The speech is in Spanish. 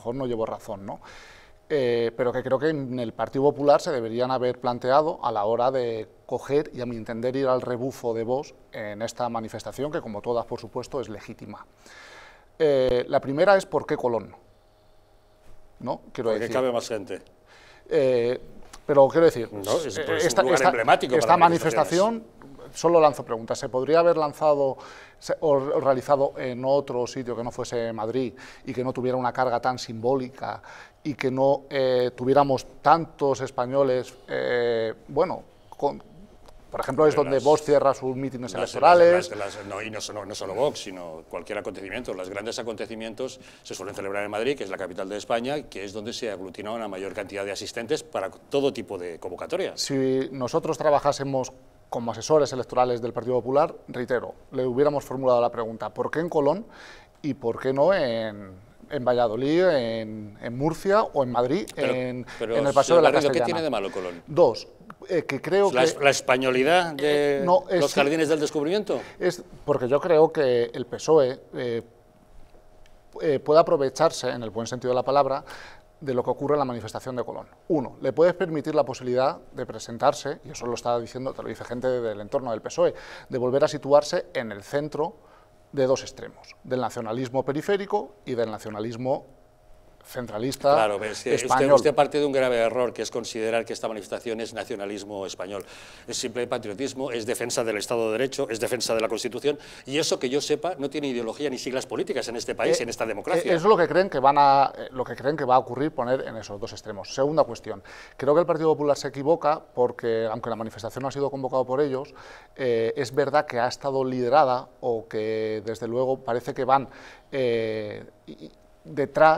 mejor no llevo razón, ¿no? Eh, pero que creo que en el Partido Popular se deberían haber planteado a la hora de coger y, a mi entender, ir al rebufo de Vox en esta manifestación, que como todas, por supuesto, es legítima. Eh, la primera es ¿por qué Colón? ¿No? Quiero decir, cabe más gente. Eh, pero quiero decir, no, es, esta, un emblemático esta manifestación solo lanzo preguntas. ¿Se podría haber lanzado o realizado en otro sitio que no fuese Madrid y que no tuviera una carga tan simbólica y que no eh, tuviéramos tantos españoles, eh, bueno, por ejemplo, es donde Vox cierra sus mítines electorales. no, y no solo Vox, sino cualquier acontecimiento. Los grandes acontecimientos se suelen celebrar en Madrid, que es la capital de España, que es donde se aglutina una mayor cantidad de asistentes para todo tipo de convocatorias. Si nosotros trabajásemos como asesores electorales del Partido Popular, reitero, le hubiéramos formulado la pregunta, ¿por qué en Colón y por qué no en, en Valladolid, en, en, Murcia o en Madrid, en, en, el Paseo de la Castellana? ¿Qué tiene de malo Colón? Dos, eh, que creo la, que... ¿La españolidad de eh, los jardines del descubrimiento? Es porque yo creo que el PSOE eh, puede aprovecharse, en el buen sentido de la palabra, de lo que ocurre en la manifestación de Colón. Uno, le puedes permitir la posibilidad de presentarse, y eso lo está diciendo, te lo dice gente del entorno del PSOE, de volver a situarse en el centro de dos extremos, del nacionalismo periférico y del nacionalismo centralista claro, español. Usted, parte de un grave error, que es considerar que esta manifestación es nacionalismo español. Es simple patriotismo, es defensa del Estado de Derecho, es defensa de la Constitución, y eso que yo sepa no tiene ideología ni siglas políticas en este país, eh, en esta democracia. eso es lo que creen que van a, eh, lo que creen que va a ocurrir poner en esos dos extremos. Segunda cuestión, creo que el Partido Popular se equivoca porque, aunque la manifestación no ha sido convocada por ellos, eh, es verdad que ha estado liderada o que desde luego parece que van detrás